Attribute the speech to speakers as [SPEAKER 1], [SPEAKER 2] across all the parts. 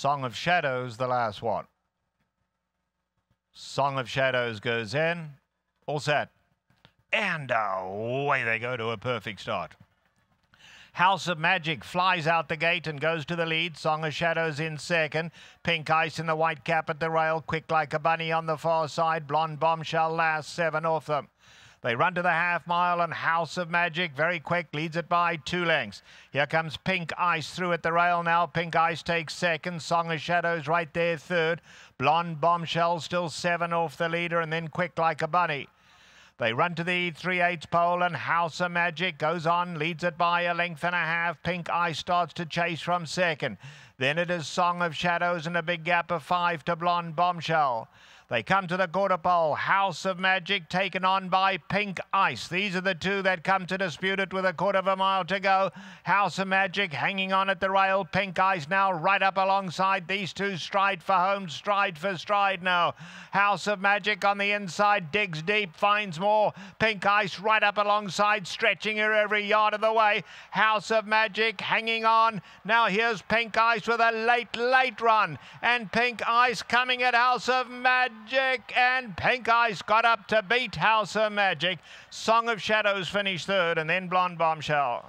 [SPEAKER 1] Song of Shadows, the last one. Song of Shadows goes in. All set. And away they go to a perfect start. House of Magic flies out the gate and goes to the lead. Song of Shadows in second. Pink Ace in the white cap at the rail. Quick like a bunny on the far side. Blonde Bombshell last seven off them. They run to the half mile and House of Magic very quick leads it by two lengths. Here comes Pink Ace through at the rail now. Pink Ace takes second. Song of Shadows right there third. Blonde Bombshell still seven off the leader and then Quick Like a Bunny. They run to the 3 8 pole and House of Magic goes on, leads it by a length and a half. Pink Ace starts to chase from second. Then it is Song of Shadows and a big gap of five to Blonde Bombshell. They come to the quarter pole. House of Magic taken on by Pink Ace. These are the two that come to dispute it with a quarter of a mile to go. House of Magic hanging on at the rail. Pink Ace now right up alongside these two. Stride for home, stride for stride now. House of Magic on the inside digs deep, finds more. Pink Ace right up alongside, stretching her every yard of the way. House of Magic hanging on. Now here's Pink Ace with a late, late run. And Pink Ace coming at House of Magic. Magic and Pink Ace got up to beat House of Magic. Song of Shadows finished third and then Blonde Bombshell.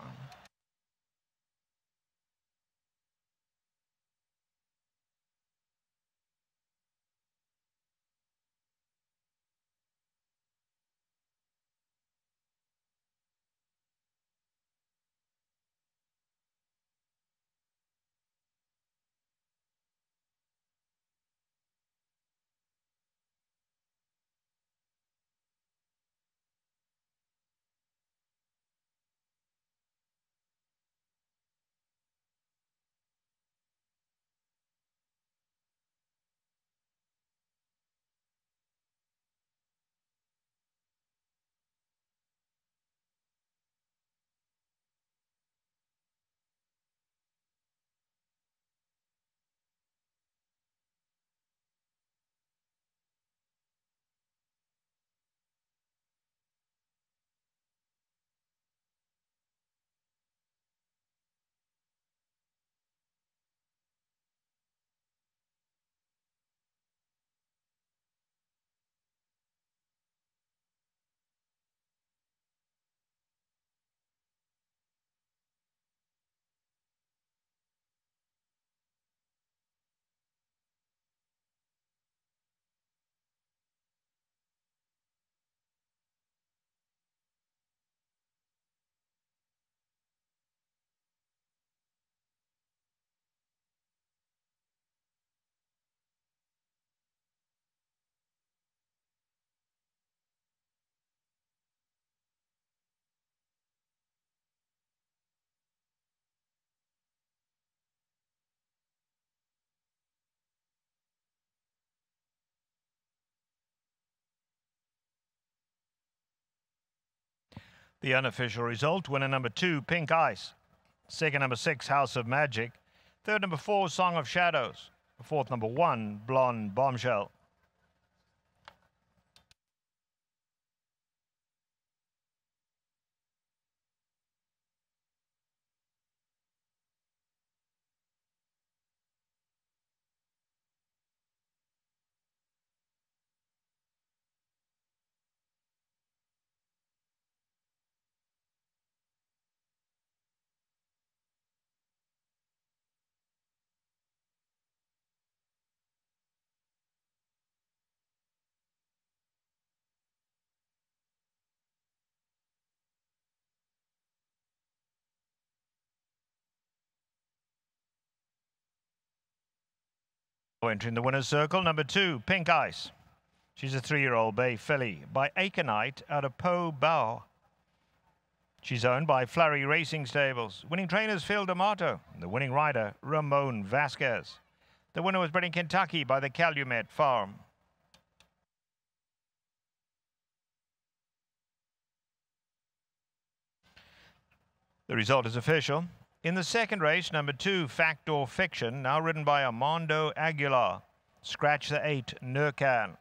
[SPEAKER 1] The unofficial result winner number two, Pink Ace. Second, number six, House of Magic. Third, number four, Song of Shadows. Fourth, number one, Blonde Bombshell. Entering the winner's circle, number two, Pink Ace. She's a three-year-old bay filly by Aconite out of Po Bow. She's owned by Flurry Racing Stables. Winning trainers Phil D'Amato. The winning rider, Ramon Vazquez. The winner was bred in Kentucky by the Calumet Farm. The result is official. In the second race, number two, Fact or Fiction, now ridden by Armando Aguilar. Scratch the eight, Nurkan.